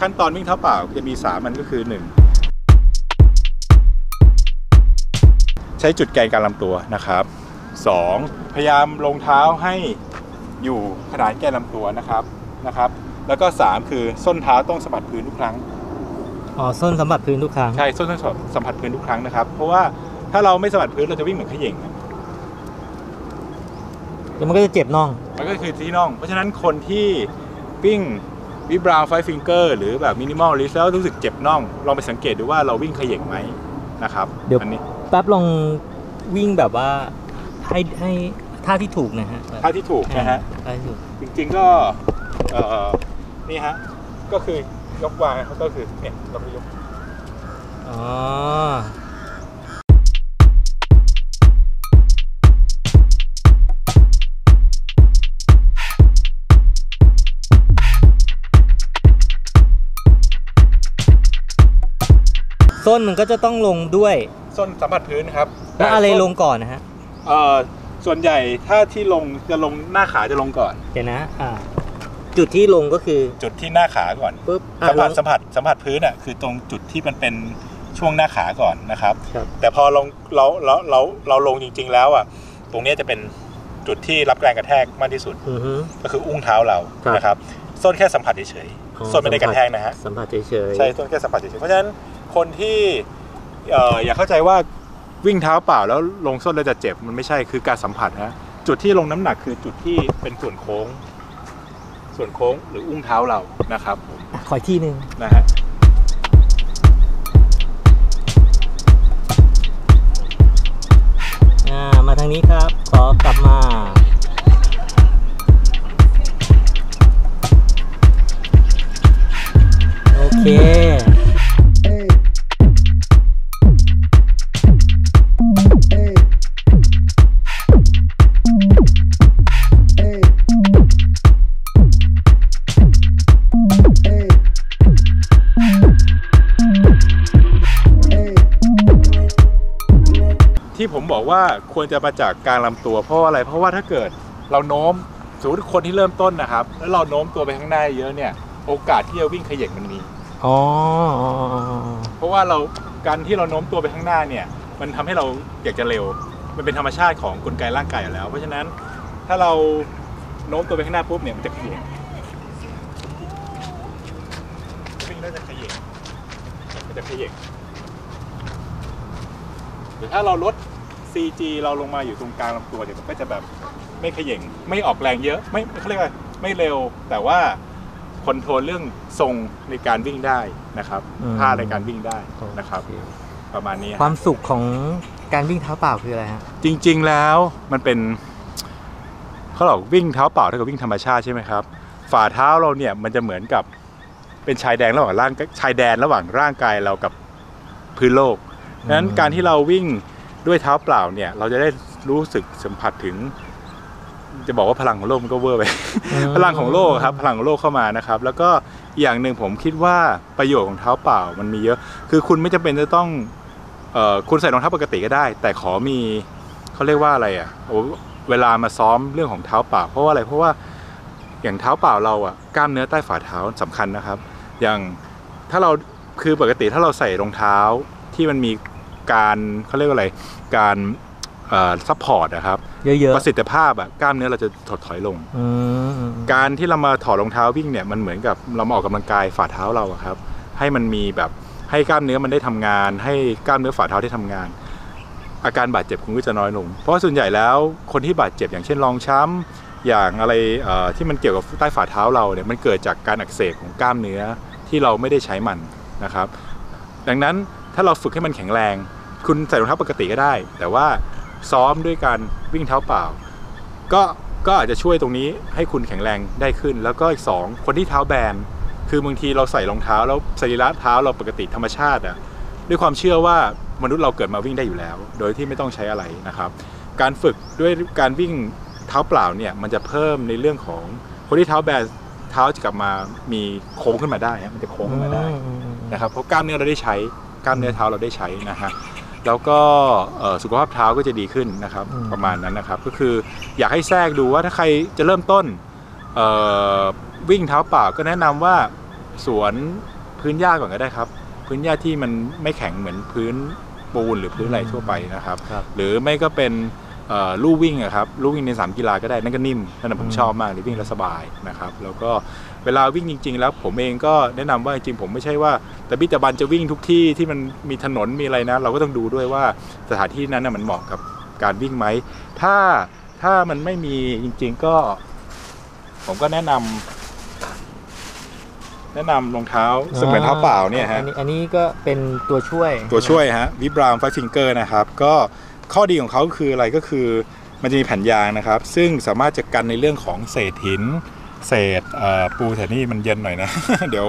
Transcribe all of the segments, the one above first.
ขั้นตอนวิ่งเท้าเปล่าจะมีสามมันก็คือหนึ่งใช้จุดแกนกลางลำตัวนะครับสองพยายามลงเท้าให้อยู่ขนานแกนลำตัวนะครับนะครับ แล้วก็สามคือส้นเท้าต้องสัมผัสพื้นทุกครั้งอ๋อส้นสัมผัสพื้นทุกครั้งใช่ส้นต้องสัมผัสพื้นทุกครั้งนะครับ เพราะว่าถ้าเราไม่สัมผัสพื้นเราจะวิ่งเหมือนเขย่งครับเดี๋ยวมันก็จะเจ็บน่องมันก็คือที่น่อง เพราะฉะนั้นคนที่วิ่ง Vibram FiveFingers หรือแบบ minimalist แล้วรู้สึกเจ็บน่อง ลองไปสังเกตดูว่าเราวิ่งเขย่งไหมนะครับเดี๋ยวอันนี้แป๊บลองวิ่งแบบว่าให้ให้ท่าที่ถูกนะฮะท่าที่ถูกนะฮะท่าที่ถูกจริงๆก็เอ่อนี่ฮะก็คือยกวางนะครับก็คือเนี่ยเราก็ยกอ๋อ ส้นมันก็จะต้องลงด้วย ส้นสัมผัสพื้นนะครับแล้วอะไรส้นลงก่อนนะฮะเอ่อส่วนใหญ่ถ้าที่ลงจะลงหน้าขาจะลงก่อน เดี๋ยวนะอ่าจุดที่ลงก็คือจุดที่หน้าขาก่อนปุ๊บอะสัมผัสลงสัมผัสสัมผัสพื้นอะคือตรงจุดที่มันเป็นช่วงหน้าขาก่อนนะครับครับแต่พอลงเราเราเราเราลงจริง ๆ แล้วอะตรงเนี้ยจะเป็นจุดที่รับแรงกระแทกมากที่สุดอือฮึก็คืออุ้งเท้าเราครับนะครับส้นแค่สัมผัสเฉยอ๋อๆส้นไม่ได้กระแทกนะฮะสัมผัสเฉยๆใช่ส้นแค่สัมผัสเฉยๆเพราะฉะนั้น คนที่เอ่ออย่าเข้าใจว่าวิ่งเท้าเปล่าแล้วลงส้นแล้วจะเจ็บมันไม่ใช่คือการสัมผัสฮะจุดที่ลงน้ำหนักคือจุดที่เป็นส่วนโค้ง ส่วนโค้งหรืออุ้งเท้าเรานะครับผมอะขออีกที่หนึ่งนะฮะอ่ามาทางนี้ครับ ขอกลับมาโอเค ว่าควรจะมาจากกลางลำตัวเพราะว่าอะไร เพราะว่าถ้าเกิดเราโน้มสมมติคนที่เริ่มต้นนะครับ แล้วเราโน้มตัวไปข้างหน้าเยอะเนี่ย โอกาสที่จะวิ่งเขย่งมันมีอ๋อเพราะว่าเราการที่เราโน้มตัวไปข้างหน้าเนี่ย มันทำให้เราอยากจะเร็ว มันเป็นธรรมชาติของกลไกร่างกายอยู่แล้ว เพราะฉะนั้นถ้าเราโน้มตัวไปข้างหน้าปุ๊บเนี่ยมันจะเขย่งวิ่งแล้วจะเขย่งมันจะเขย่งหรือถ้าเราลด CG เราลงมาอยู่ตรงกลางลำตัวเนี่ยมันก็จะแบบไม่เขย่งไม่ออกแรงเยอะ ไม่เขาเรียกว่าไม่เร็ว แต่ว่าคอนโทรลเรื่องทรงในการวิ่งได้นะครับอืม ท่าในการวิ่งได้นะครับโอเประมาณนี้ความสุขของการวิ่งเท้าเปล่าคืออะไรฮะ จริงๆ แล้วมันเป็นเขาบอกวิ่งเท้าเปล่าเท่ากับวิ่งธรรมชาติใช่ไหมครับ ฝ่าเท้าเราเนี่ยมันจะเหมือนกับเป็นชายแดนระหว่างร่างชายแดนระหว่างร่างกายเรากับพื้นโลกดังนั้นอืมการที่เราวิ่ง ด้วยเท้าเปล่าเนี่ย เราจะได้รู้สึกสัมผัสถึง จะบอกว่าพลังของโลกมันก็เวอร์ไปพลังของโลกครับ พลังของโลกเข้ามานะครับ แล้วก็อย่างหนึ่งผมคิดว่าประโยชน์ของเท้าเปล่ามันมีเยอะ คือคุณไม่จำเป็นจะต้องเอ่อคุณใส่รองเท้าปกติก็ได้ แต่ขอมีเขาเรียกว่าอะไรอะโอเวลามาซ้อมเรื่องของเท้าเปล่า เพราะว่าอะไรเพราะว่าอย่างเท้าเปล่าเราอะกล้ามเนื้อใต้ฝ่าเท้าสำคัญนะครับ อย่างถ้าเราคือปกติถ้าเราใส่รองเท้าที่มันมี การเขาเรียกว่าอะไรการ support นะครับเยอะประสิทธิภาพอะกล้ามเนื้อเราจะถดถอยลงๆอืมการที่เรามาถอดรองเท้าวิ่งเนี่ยมันเหมือนกับเรามาออกกำลังกายฝ่าเท้าเราอะครับ ให้มันมีแบบให้กล้ามเนื้อมันได้ทำงาน ให้กล้ามเนื้อฝ่าเท้าได้ทำงาน อาการบาดเจ็บคุณก็จะน้อยลง เพราะว่าส่วนใหญ่แล้วคนที่บาดเจ็บอย่างเช่นรองช้ำอย่างอะไรเอ่อที่มันเกี่ยวกับใต้ฝ่าเท้าเราเนี่ยมันเกิดจากการอักเสบของกล้ามเนื้อที่เราไม่ได้ใช้มันนะครับ ดังนั้นถ้าเราฝึกให้มันแข็งแรง คุณใส่รองเท้าปกติก็ได้ แต่ว่าซ้อมด้วยการวิ่งเท้าเปล่า ก็ก็อาจจะช่วยตรงนี้ให้คุณแข็งแรงได้ขึ้น แล้วก็อีกสองคนที่เท้าแบนคือบางทีเราใส่รองเท้าแล้วสรีระเท้าเราปกติธรรมชาติอะด้วยความเชื่อว่ามนุษย์เราเกิดมาวิ่งได้อยู่แล้ว โดยที่ไม่ต้องใช้อะไรนะครับ การฝึกด้วยการวิ่งเท้าเปล่าเนี่ยมันจะเพิ่มในเรื่องของคนที่เท้าแบนเท้าจะกลับมามีโค้งขึ้นมาได้มันจะโค้งขึ้นมาได้นะครับเพราะกล้ามเนื้อเราได้ใช้กล้ามเนื้อเท้าเราได้ใช้นะฮะ แล้วก็เอ่อสุขภาพเท้าก็จะดีขึ้นนะครับประมาณนั้นนะครับ ก็คืออยากให้แทรกดูว่าถ้าใครจะเริ่มต้นเอ่อวิ่งเท้าเปล่าก็แนะนำว่าสวนพื้นหญ้าก่อนก็ได้ครับ พื้นหญ้าที่มันไม่แข็งเหมือนพื้นปูนหรือพื้นอะไรทั่วไปนะครับครับหรือไม่ก็เป็นเอ่อ ลู่วิ่งอะครับลู่วิ่งในสนามกีฬาก็ได้นั่นก็นิ่มนั่นนะผมอืมชอบมากเลยวิ่งแล้วสบายนะครับแล้วก็เวลาวิ่งจริง ๆ แล้วผมเองก็แนะนำว่าจริงๆผมไม่ใช่ว่า แต่บิตะบันจะวิ่งทุกที่ที่มันมีถนนมีอะไรนะ เราก็ต้องดูด้วยว่าสถานที่นั้นนะมันเหมาะกับการวิ่งไหมถ้าถ้ามันไม่มีจริง ๆก็ ผมก็แนะนำแนะนำรองเท้าเสมือนเท้าเปล่าเนี่ยฮะอันนี้อันนี้ก็เป็นตัวช่วยตัวช่วยฮะ Vibram FiveFingers นะครับ ก็ ข้อดีของเขาคืออะไรก็คือมันจะมีแผ่นยางนะครับ ซึ่งสามารถจะกันในเรื่องของเศษหิน เศษปูแถวนี้มันเย็นหน่อยนะ เดี๋ยว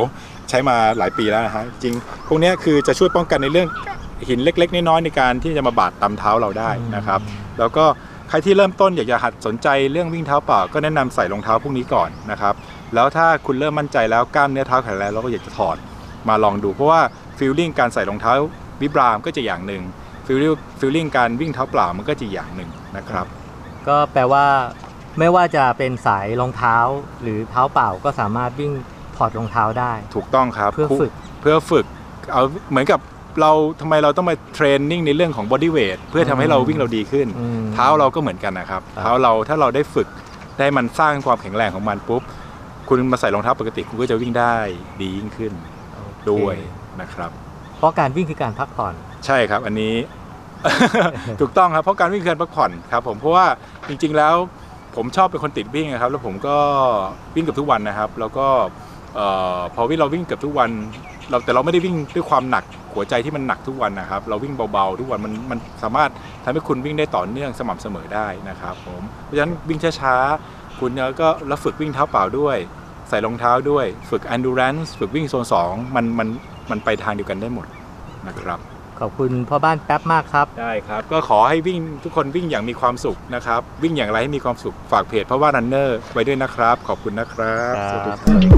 ใช้มาหลายปีแล้วนะฮะจริง พวกนี้คือจะช่วยป้องกันในเรื่องหินเล็ก ๆ น้อยๆในการที่จะมาบาดตามเท้าเราได้นะครับ แล้วก็ใครที่เริ่มต้นอยากจะหัดสนใจเรื่องวิ่งเท้าเปล่าก็แนะนำใส่รองเท้าพวกนี้ก่อนนะครับ แล้วถ้าคุณเริ่มมั่นใจแล้วกล้ามเนื้อเท้าแข็งแรงเราก็อยากจะถอดมาลองดู เพราะว่า feeling การใส่รองเท้า Vibram ก็จะอย่างหนึ่ง feeling feeling การวิ่งเท้าเปล่ามันก็จะอย่างหนึ่งนะครับ ก็แปลว่า ไม่ว่าจะเป็นสายรองเท้าหรือเท้าเปล่าก็สามารถวิ่งถอดรองเท้าได้ ถูกต้องครับเพื่อฝึกเพื่อฝึกเอาเหมือนกับเราทำไมเราต้องมา training ในเรื่องของ bodyweight เพื่อทำให้เราวิ่งเราดีขึ้นอืมเท้าเราก็เหมือนกันนะครับครับ เท้าเราถ้าเราได้ฝึกได้มันสร้างความแข็งแรงของมันปุ๊บ คุณมาใส่รองเท้าปกติคุณก็จะวิ่งได้ดียิ่งขึ้นโอเคด้วยนะครับ เพราะการวิ่งคือการพักผ่อน ใช่ครับ อันนี้ ถูกต้องครับเพราะการวิ่งคือการพักผ่อนครับผมเพราะว่าจริงๆแล้วผมชอบเป็นคนติดวิ่งนะครับแล้วผมก็วิ่งเกับทุกวันนะครับ แล้วก็เอ่อพอวิ่งเราวิ่งเกือบทุกวัน เราแต่เราไม่ได้วิ่งด้วยความหนักหัวใจที่มันหนักทุกวันนะครับ เราวิ่งเบาๆทุกวันมันมันสามารถทำให้คุณวิ่งได้ต่อเนื่องสม่ำเสมอได้นะครับผมเพราะฉะนั้นวิ่งช้าๆคุณเนี่ยก็แล้วฝึกวิ่งเท้าเปล่าด้วย ใส่รองเท้าด้วย ฝึก endurance ฝึกวิ่งโซน2มันมันมันไปทางเดียวกันได้หมดนะครับ ขอบคุณพ่อบ้านแป๊บมากครับ ได้ครับ ก็ขอให้วิ่งทุกคนวิ่งอย่างมีความสุขนะครับ วิ่งอย่างไรให้มีความสุขฝากเพจเพราะว่ารันเนอร์ไว้ด้วยนะครับ ขอบคุณนะครับครับสวัสดีสวัสดีครับ